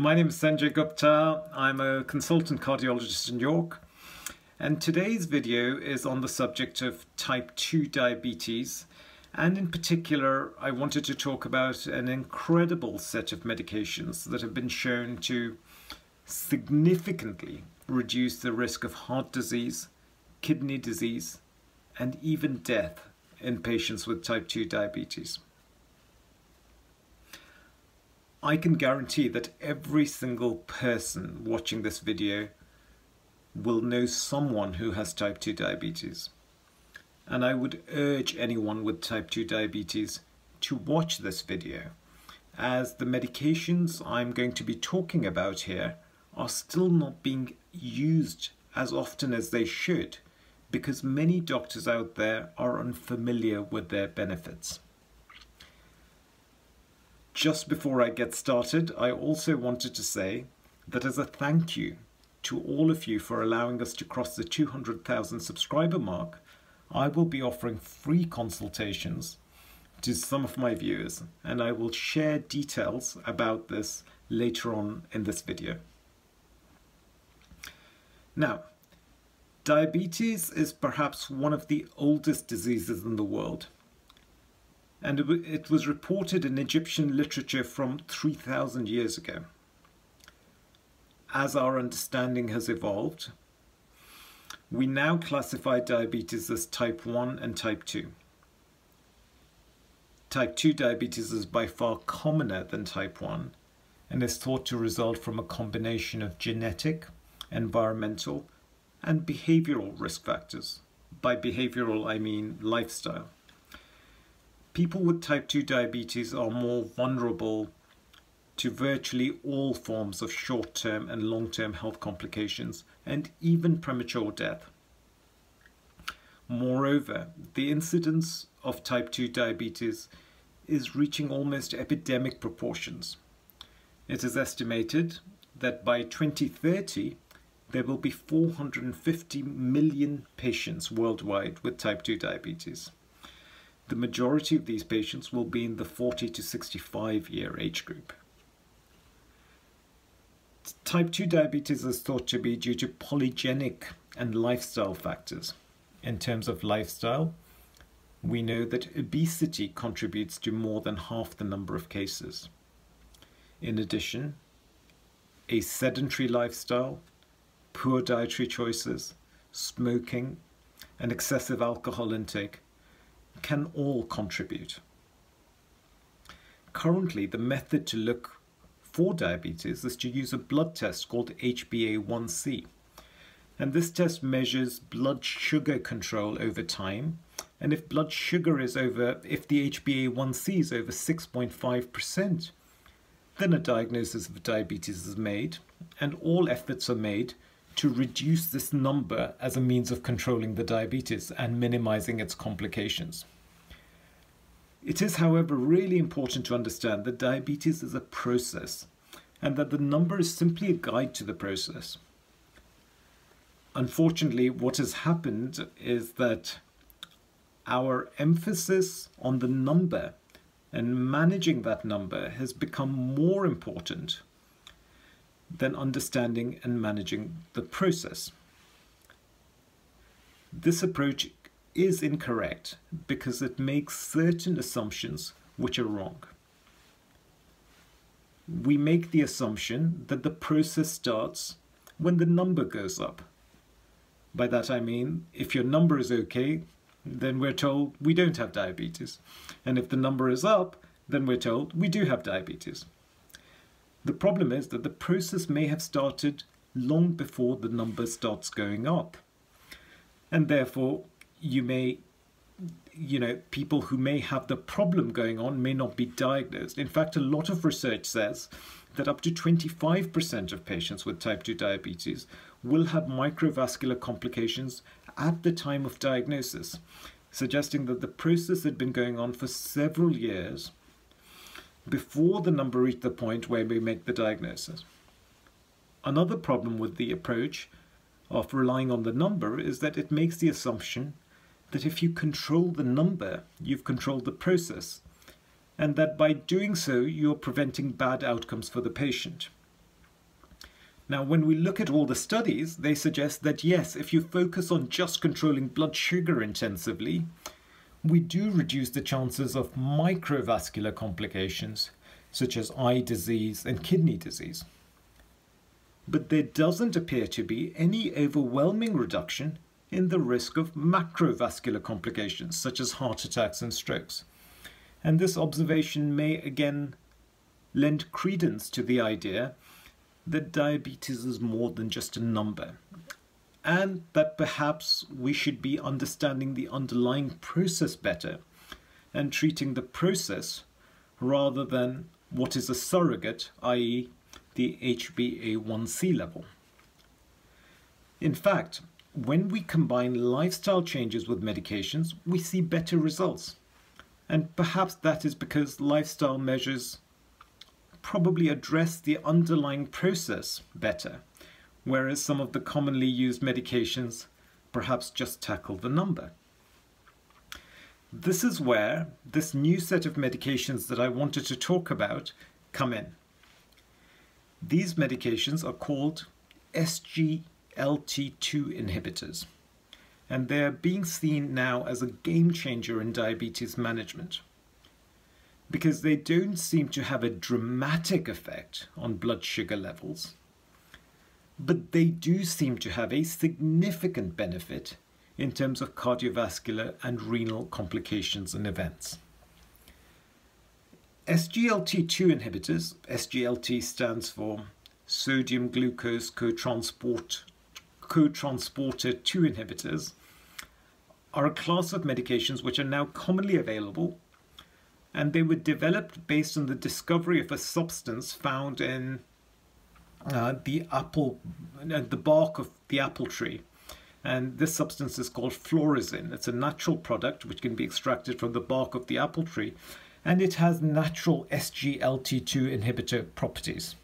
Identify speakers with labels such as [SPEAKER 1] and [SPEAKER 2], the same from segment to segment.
[SPEAKER 1] My name is Sanjay Gupta. I'm a consultant cardiologist in York. And today's video is on the subject of type 2 diabetes. And in particular, I wanted to talk about an incredible set of medications that have been shown to significantly reduce the risk of heart disease, kidney disease, and even death in patients with type 2 diabetes. I can guarantee that every single person watching this video will know someone who has type 2 diabetes. And I would urge anyone with type 2 diabetes to watch this video as the medications I'm going to be talking about here are still not being used as often as they should because many doctors out there are unfamiliar with their benefits. Just before I get started, I also wanted to say that as a thank you to all of you for allowing us to cross the 200,000 subscriber mark, I will be offering free consultations to some of my viewers and I will share details about this later on in this video. Now, diabetes is perhaps one of the oldest diseases in the world and it was reported in Egyptian literature from 3,000 years ago. As our understanding has evolved, we now classify diabetes as type 1 and type 2. Type 2 diabetes is by far commoner than type 1 and is thought to result from a combination of genetic, environmental, and behavioral risk factors. By behavioral, I mean lifestyle people with type 2 diabetes are more vulnerable to virtually all forms of short-term and long-term health complications and even premature death. Moreover, the incidence of type 2 diabetes is reaching almost epidemic proportions. It is estimated that by 2030, there will be 450 million patients worldwide with type 2 diabetes. The majority of these patients will be in the 40 to 65 year age group. Type 2 diabetes is thought to be due to polygenic and lifestyle factors. In terms of lifestyle, we know that obesity contributes to more than half the number of cases. In addition, a sedentary lifestyle, poor dietary choices, smoking, and excessive alcohol intake can all contribute. Currently, the method to look for diabetes is to use a blood test called HbA1c. And this test measures blood sugar control over time. And if blood sugar is over, if the HbA1c is over 6.5%, then a diagnosis of diabetes is made and all efforts are made to reduce this number as a means of controlling the diabetes and minimizing its complications. It is, however, really important to understand that diabetes is a process and that the number is simply a guide to the process. Unfortunately, what has happened is that our emphasis on the number and managing that number has become more important than understanding and managing the process. This approach is incorrect because it makes certain assumptions which are wrong. We make the assumption that the process starts when the number goes up. By that I mean, if your number is okay, then we're told we don't have diabetes. And if the number is up, then we're told we do have diabetes. The problem is that the process may have started long before the number starts going up. And therefore, you may, you know, people who may have the problem going on may not be diagnosed. In fact, a lot of research says that up to 25% of patients with type 2 diabetes will have microvascular complications at the time of diagnosis, suggesting that the process had been going on for several years before the number reached the point where we make the diagnosis. Another problem with the approach of relying on the number is that it makes the assumption that if you control the number, you've controlled the process, and that by doing so, you're preventing bad outcomes for the patient. Now, when we look at all the studies, they suggest that yes, if you focus on just controlling blood sugar intensively, we do reduce the chances of microvascular complications such as eye disease and kidney disease. But there doesn't appear to be any overwhelming reduction in the risk of macrovascular complications such as heart attacks and strokes. And this observation may again lend credence to the idea that diabetes is more than just a number, and that perhaps we should be understanding the underlying process better and treating the process rather than what is a surrogate, i.e., the HbA1c level. In fact, when we combine lifestyle changes with medications, we see better results. And perhaps that is because lifestyle measures probably address the underlying process better, whereas some of the commonly used medications perhaps just tackle the number. This is where this new set of medications that I wanted to talk about come in. These medications are called SGLT2 inhibitors, and they're being seen now as a game changer in diabetes management because they don't seem to have a dramatic effect on blood sugar levels, but they do seem to have a significant benefit in terms of cardiovascular and renal complications and events. SGLT2 inhibitors, SGLT stands for sodium glucose cotransport, cotransporter 2 inhibitors, are a class of medications which are now commonly available and they were developed based on the discovery of a substance found in uh, the apple, uh, the bark of the apple tree. And this substance is called phlorizin. It's a natural product which can be extracted from the bark of the apple tree, and it has natural SGLT2 inhibitor properties.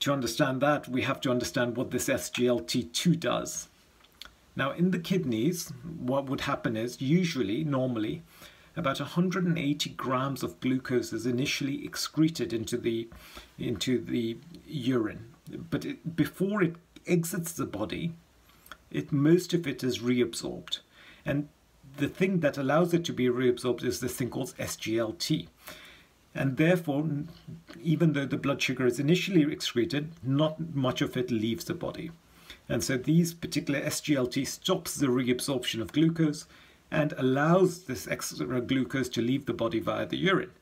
[SPEAKER 1] To understand that, we have to understand what this SGLT2 does. Now, in the kidneys, what would happen is usually, normally, about 180 grams of glucose is initially excreted into the into the urine. But it, before it exits the body it most of it is reabsorbed. And the thing that allows it to be reabsorbed is this thing called SGLT and therefore even though the blood sugar is initially excreted not much of it leaves the body. And so these particular SGLT stops the reabsorption of glucose and allows this extra glucose to leave the body via the urine.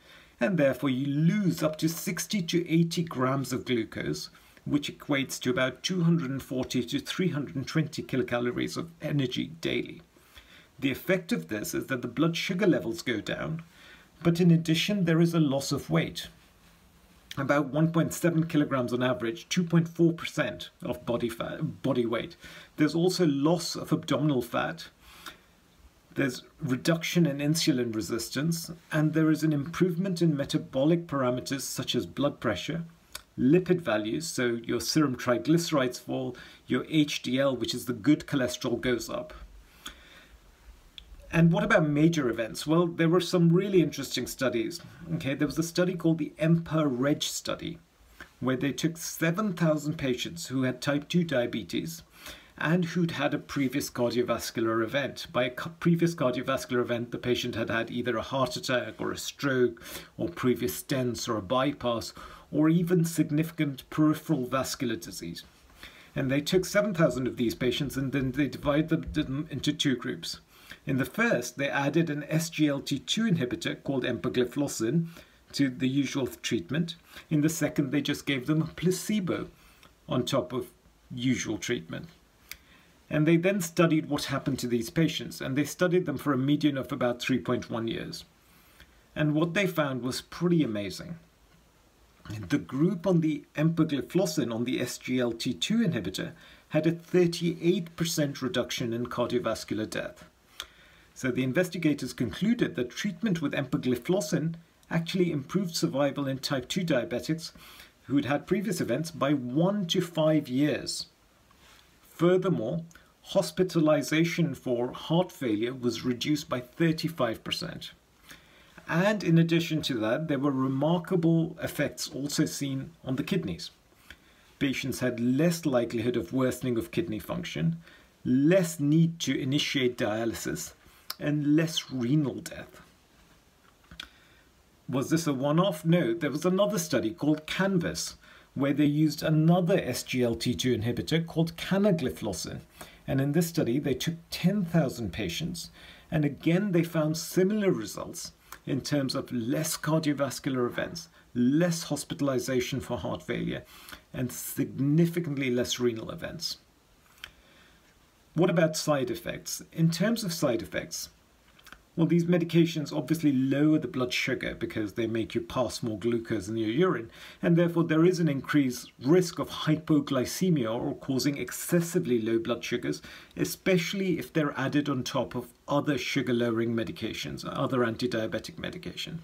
[SPEAKER 1] And therefore, you lose up to 60 to 80 grams of glucose, which equates to about 240 to 320 kilocalories of energy daily. The effect of this is that the blood sugar levels go down, but in addition, there is a loss of weight. About 1.7 kilograms on average, 2.4% of body fat, body weight. There's also loss of abdominal fat, there's reduction in insulin resistance, and there is an improvement in metabolic parameters such as blood pressure, lipid values, so your serum triglycerides fall, your HDL, which is the good cholesterol, goes up. And what about major events? Well, there were some really interesting studies. Okay, there was a study called the EMPA-REG study, where they took 7,000 patients who had type 2 diabetes and who'd had a previous cardiovascular event. By a previous cardiovascular event, the patient had had either a heart attack or a stroke or previous stents or a bypass or even significant peripheral vascular disease. And they took 7,000 of these patients and then they divided them into two groups. In the first, they added an SGLT2 inhibitor called empagliflozin to the usual treatment. In the second, they just gave them a placebo on top of usual treatment. And they then studied what happened to these patients, and they studied them for a median of about 3.1 years. And what they found was pretty amazing. The group on the empagliflozin on the SGLT2 inhibitor had a 38% reduction in cardiovascular death. So the investigators concluded that treatment with empagliflozin actually improved survival in type 2 diabetics who had had previous events by one to five years. Furthermore, hospitalization for heart failure was reduced by 35%. And in addition to that, there were remarkable effects also seen on the kidneys. patients had less likelihood of worsening of kidney function, less need to initiate dialysis, and less renal death. Was this a one off? No, there was another study called Canvas where they used another SGLT2 inhibitor called canagliflozin. And in this study, they took 10,000 patients, and again, they found similar results in terms of less cardiovascular events, less hospitalization for heart failure, and significantly less renal events. What about side effects? In terms of side effects, well, these medications obviously lower the blood sugar because they make you pass more glucose in your urine, and therefore there is an increased risk of hypoglycemia or causing excessively low blood sugars, especially if they're added on top of other sugar lowering medications, other anti diabetic medication.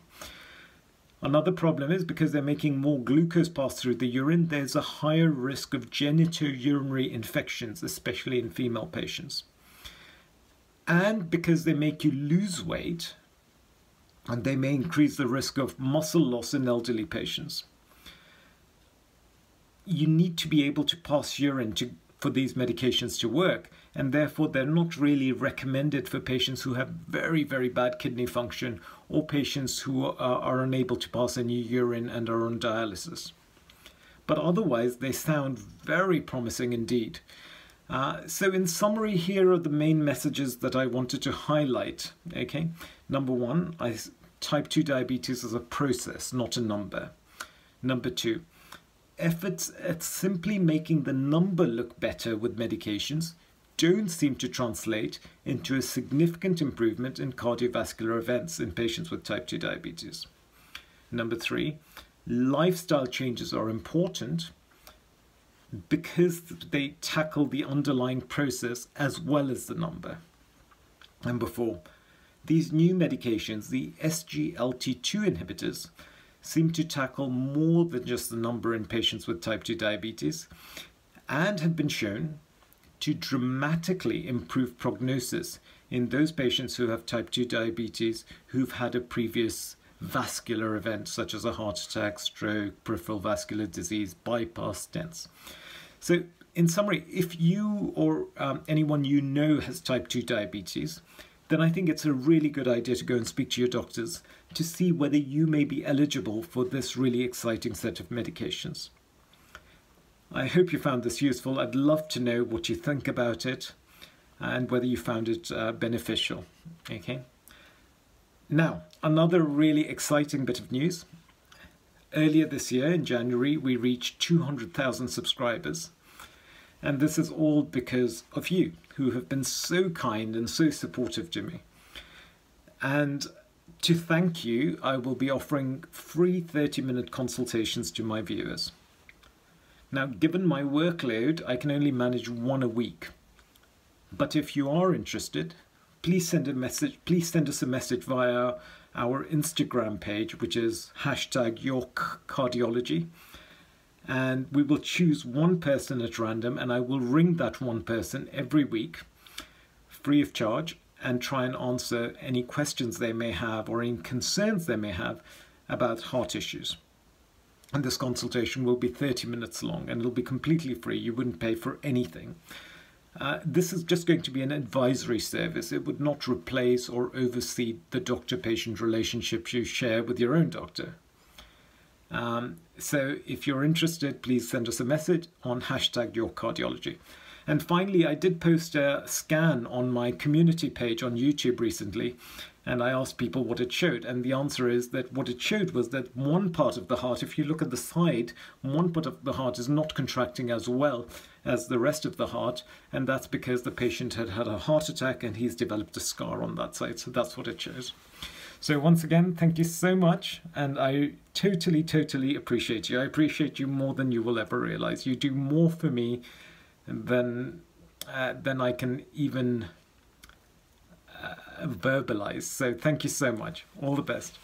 [SPEAKER 1] Another problem is because they're making more glucose pass through the urine, there's a higher risk of genitourinary infections, especially in female patients and because they make you lose weight and they may increase the risk of muscle loss in elderly patients. You need to be able to pass urine to, for these medications to work, and therefore they're not really recommended for patients who have very, very bad kidney function or patients who are, are unable to pass any urine and are on dialysis. But otherwise, they sound very promising indeed. Uh, so in summary, here are the main messages that I wanted to highlight. Okay, number one, I, type 2 diabetes is a process, not a number. Number two, efforts at simply making the number look better with medications don't seem to translate into a significant improvement in cardiovascular events in patients with type 2 diabetes. Number three, lifestyle changes are important, because they tackle the underlying process as well as the number. Number four, these new medications, the SGLT2 inhibitors, seem to tackle more than just the number in patients with type 2 diabetes and have been shown to dramatically improve prognosis in those patients who have type 2 diabetes who've had a previous vascular events such as a heart attack, stroke, peripheral vascular disease, bypass stents. So, in summary, if you or um, anyone you know has type 2 diabetes, then I think it's a really good idea to go and speak to your doctors to see whether you may be eligible for this really exciting set of medications. I hope you found this useful. I'd love to know what you think about it and whether you found it uh, beneficial. Okay. Now, another really exciting bit of news. Earlier this year, in January, we reached 200,000 subscribers. And this is all because of you, who have been so kind and so supportive to me. And to thank you, I will be offering free 30 minute consultations to my viewers. Now, given my workload, I can only manage one a week. But if you are interested, please send a message, please send us a message via our Instagram page, which is hashtag York Cardiology. And we will choose one person at random, and I will ring that one person every week, free of charge, and try and answer any questions they may have or any concerns they may have about heart issues. And this consultation will be 30 minutes long and it'll be completely free. You wouldn't pay for anything. Uh, this is just going to be an advisory service. It would not replace or oversee the doctor patient relationship you share with your own doctor. Um, so if you're interested, please send us a message on hashtag York Cardiology. And finally, I did post a scan on my community page on YouTube recently, and I asked people what it showed. And the answer is that what it showed was that one part of the heart, if you look at the side, one part of the heart is not contracting as well as the rest of the heart. And that's because the patient had had a heart attack and he's developed a scar on that side. So that's what it shows. So once again, thank you so much. And I totally, totally appreciate you. I appreciate you more than you will ever realize. You do more for me than, uh, than I can even verbalize. So thank you so much. All the best.